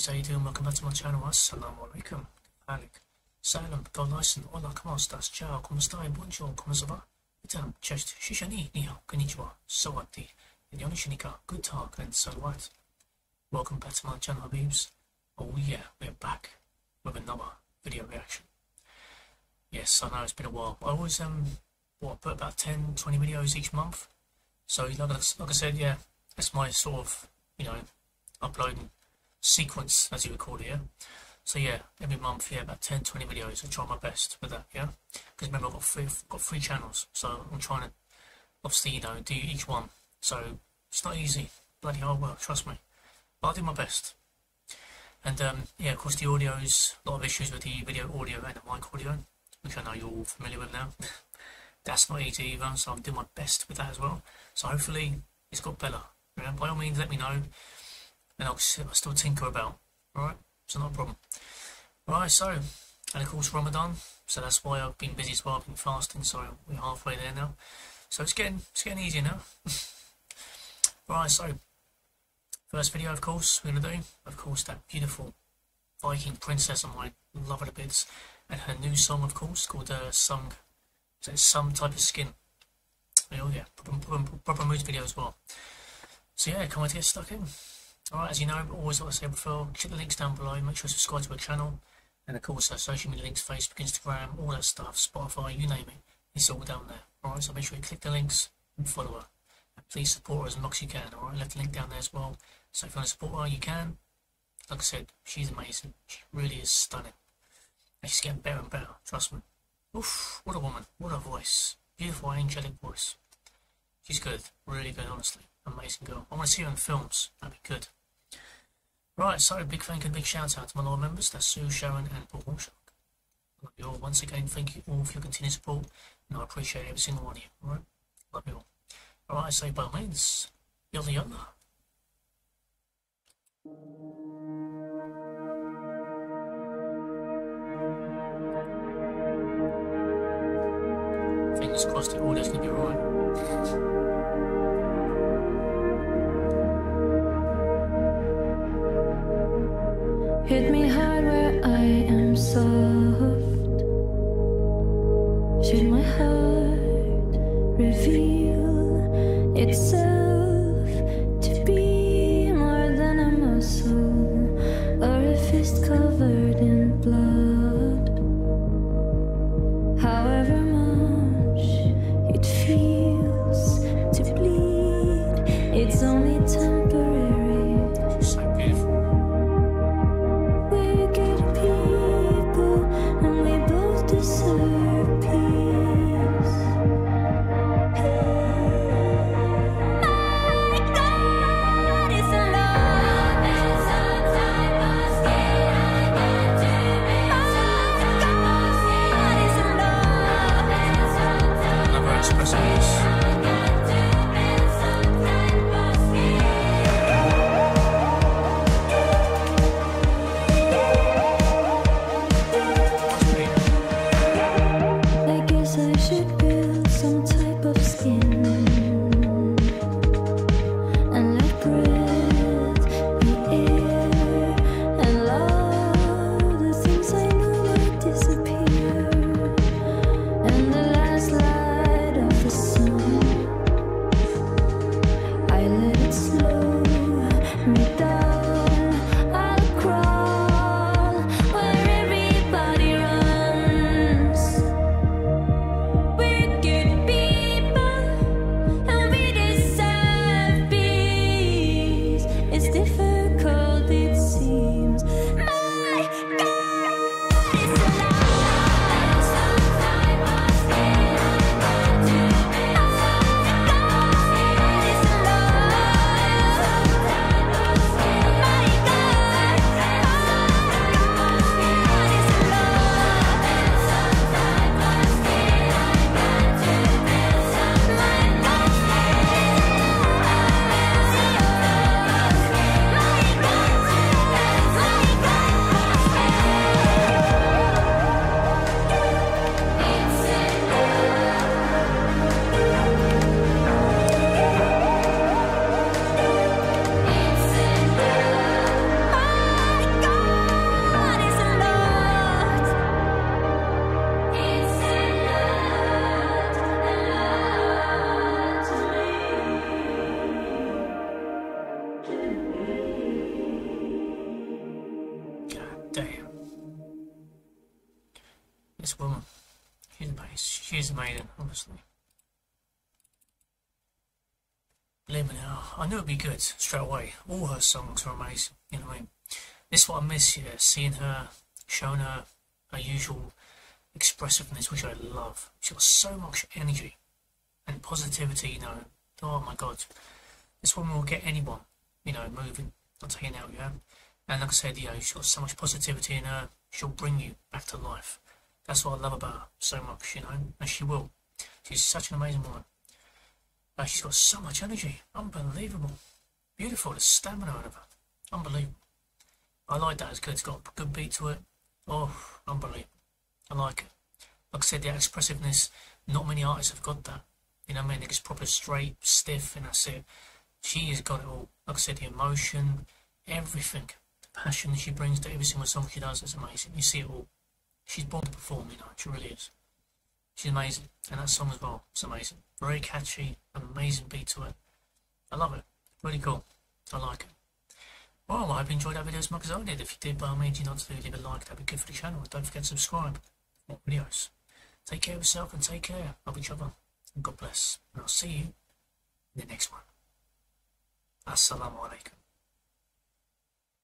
channel. Assalamu alaikum. Alik. Salam, Golison, hola, ¿cómo estás? Ciao, ¿cómo está? Bonjour, ¿cómo se va? Witam, cześć, shishani, ni hao, konnichiwa, sawati, yonishinika, good talk, and so what? Welcome back to my channel, Habibs. Oh yeah, we're back with another video reaction. Yes, I know it's been a while. I always, um, what, put about 10, 20 videos each month. So, like, like I said, yeah, that's my sort of, you know, uploading sequence, as you would call it, yeah? So yeah, every month, yeah, about 10, 20 videos. I try my best with that, yeah? Because remember, I've got three, got three channels, so I'm trying to, obviously, you know, do each one. So it's not easy. Bloody hard work, trust me. But I'll do my best. And um, yeah, of course, the audio's a lot of issues with the video audio and the mic audio, which I know you're all familiar with now. That's not easy either, so I'm doing my best with that as well. So hopefully, it's got better. Know, by all means, let me know, and I'll, I'll still tinker about. Alright? So not a problem. Right, so, and of course Ramadan, so that's why I've been busy as well, I've been fasting, so we're halfway there now. So it's getting, it's getting easier now. right, so, first video of course we're going to do, of course that beautiful Viking princess of mine, love her to bits, and her new song of course, called uh, Sung, so it's Some Type of Skin. Oh yeah, proper, proper, proper mood video as well. So yeah, can't wait to get stuck in. Alright, as you know, always like I said before, check the links down below, make sure to subscribe to our channel, and of course our social media links, Facebook, Instagram, all that stuff, Spotify, you name it, it's all down there. Alright, so make sure you click the links and follow her. And please support her as much as you can, alright, left the link down there as well. So if you want to support her, you can. Like I said, she's amazing. She really is stunning. And she's getting better and better, trust me. Oof, what a woman, what a voice. Beautiful, angelic voice. She's good, really good, honestly. Amazing girl. I want to see her in films, that'd be good. Right, so big thank and big shout out to my loyal members. That's Sue, Sharon, and Poolhallshark. Love you all. Once again, thank you all for your continued support, and I appreciate every single one of you. Alright? Love you all. Alright, I say by all means, yola yola. Fingers crossed the audio's gonna be alright. Heart reveal This woman, she's amazing. She's amazing, honestly. Now, I knew it'd be good straight away. All her songs are amazing, you know what I mean? This is what I miss, yeah, seeing her, showing her her usual expressiveness, which I love. She's got so much energy and positivity, you know. Oh my god. This woman will get anyone, you know, moving. I'll tell you now, yeah. And like I said, you know, she's got so much positivity in her, she'll bring you back to life. That's what I love about her so much, you know, and she will. She's such an amazing woman. Uh, she's got so much energy. Unbelievable. Beautiful. The stamina out of her. Unbelievable. I like that. It's good. It's got a good beat to it. Oh, unbelievable. I like it. Like I said, the expressiveness, not many artists have got that. You know what I mean? It's proper straight, stiff, and that's it. She has got it all. Like I said, the emotion, everything. The passion she brings to every single song she does is amazing. You see it all. She's born to perform, you know, she really is. She's amazing. And that song as well, it's amazing. Very catchy, amazing beat to it. I love it. Really cool. I like it. Well, I hope you enjoyed that video as much as I did. If you did, by all means, you know to leave a like. That'd be good for the channel. Don't forget to subscribe for more videos. Take care of yourself and take care of each other. And God bless. And I'll see you in the next one. Assalamu alaikum.